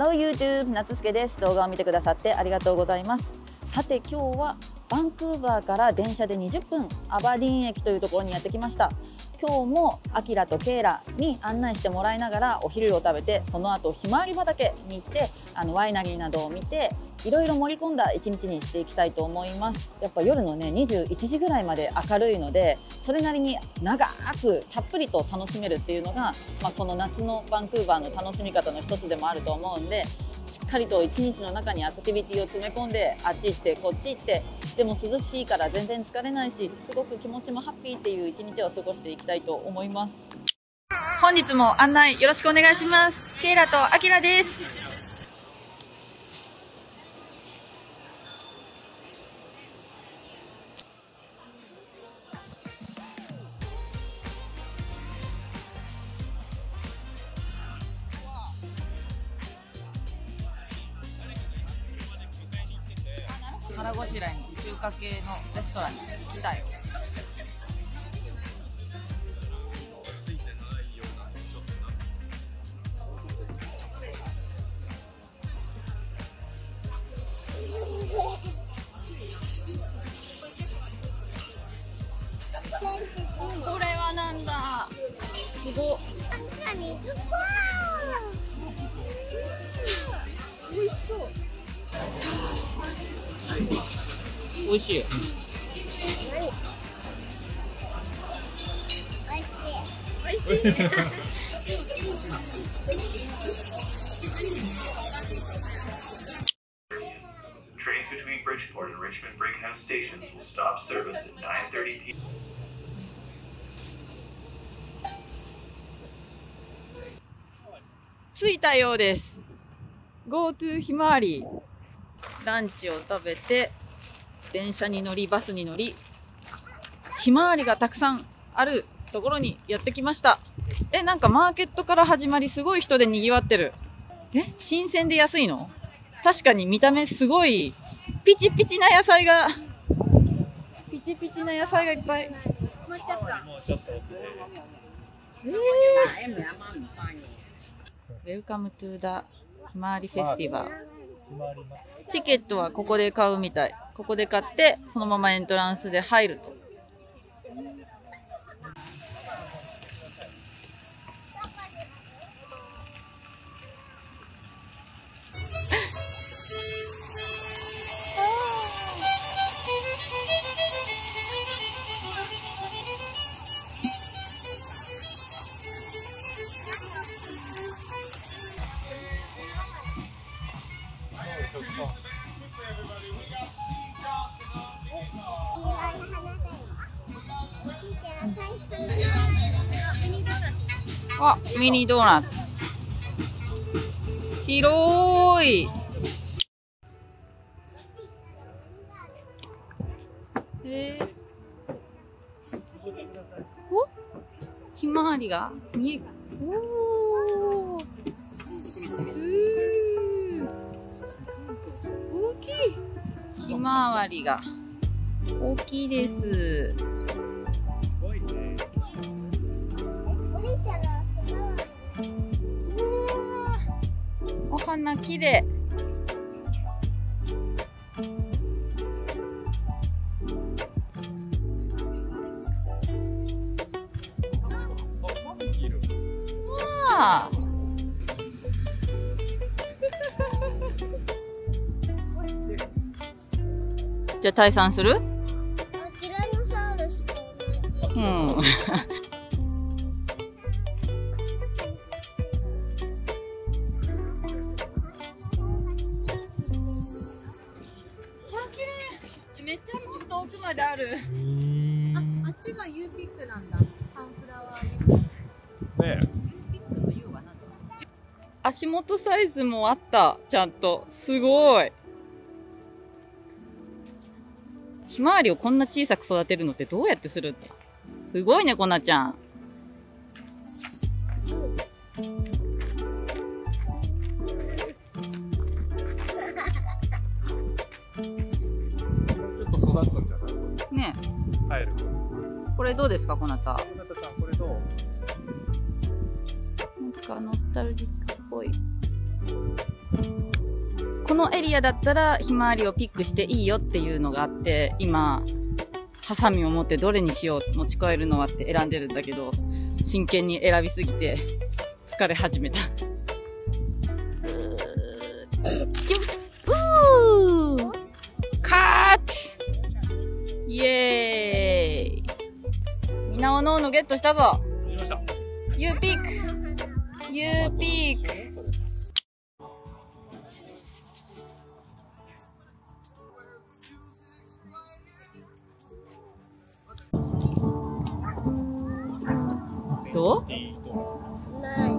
Hello YouTube. 夏助です。動画を見てくださってありがとうございます。さて今日はバンクーバーから電車で20分アバディーン駅というところにやってきました。今日もアキラとケイラに案内してもらいながらお昼を食べてその後ひまわり畑に行ってあのワイナリーなどを見ていろいろ盛り込んだ一日にしていきたいと思います。やっぱ夜のね21時ぐらいまで明るいのでそれなりに長くたっぷりと楽しめるっていうのが、まあ、この夏のバンクーバーの楽しみ方の一つでもあると思うんでしっかりと一日の中にアクティビティを詰め込んであっち行ってこっち行ってでも涼しいから全然疲れないしすごく気持ちもハッピーっていう一日を過ごしていきたいと思います。本日も案内よろしくお願いします。ケイラとアキラです。腹ごしらえの中華系のレストランに来たよ。美味しい。美味しい。Trains between Bridgeport and Richmond Brickhouse stations will stop service at 9:30 p.m. 着いたようです。GoTo ひまわり。ランチを食べて、電車に乗り、バスに乗り、ひまわりがたくさんあるところにやってきました。え、なんかマーケットから始まり、すごい人で賑わってる。え、新鮮で安いの？確かに見た目すごい、ピチピチな野菜が、ピチピチな野菜がいっぱい。えー Welcome to the ひまわりフェスティバル。チケットはここで買うみたい。ここで買って、そのままエントランスで入ると。あ、ミニドーナツ。広い。えー、お？ひまわりが？見え、おー。うー大きい。ひまわりが大きいです。花きれい。わあ。じゃあ退散する？うん。めちゃくちゃ遠くまである。あ、あっちがユーピックなんだ。サンフラワーユーね足元サイズもあった。ちゃんと。すごい。ひまわりをこんな小さく育てるのってどうやってするの？すごいね、こなちゃん。入る。これどうですか、こなた。こなたさん、これどう？なんかノスタルジックっぽい。このエリアだったらひまわりをピックしていいよっていうのがあって、今、ハサミを持ってどれにしよう、持ち帰るのはって選んでるんだけど、真剣に選びすぎて疲れ始めた。うーカーッイエーイゲットしたぞできました。!You pick! You pick! どう？いいと思ない。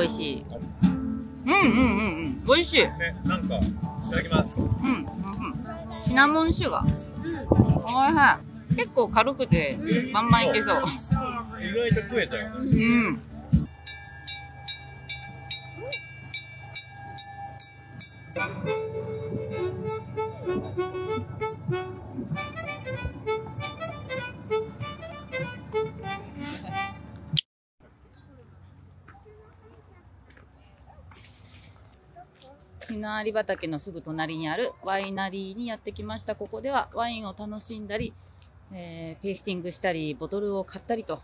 美味しい。うんうんうんうん。美味しい。う。ね、なんか、いただきます。うん、うん、うん。シナモンシュガー。おいしい。結構軽くて、まんまいけそう。意外と食えたよ。うん。ひなあり畑のすぐ隣にあるワイナリーにやってきました。ここではワインを楽しんだり、えーテイスティングしたり、ボトルを買ったりと、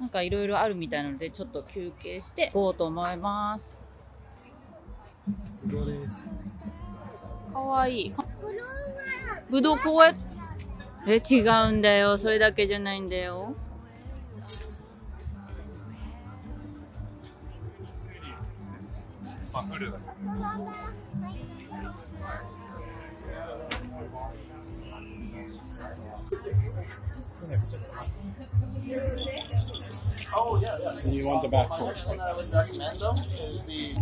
なんかいろいろあるみたいなので、ちょっと休憩していこうと思います。かわいい。ぶどうこうやっえ、違うんだよ。それだけじゃないんだよ。あ、Oh, yeah, yeah. And you want the back one that I would recommend, though, is the...